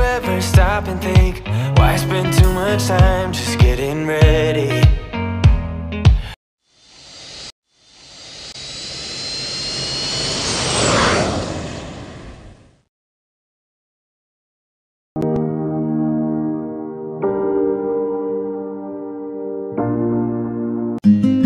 ever stop and think Why spend too much time just getting ready? Thank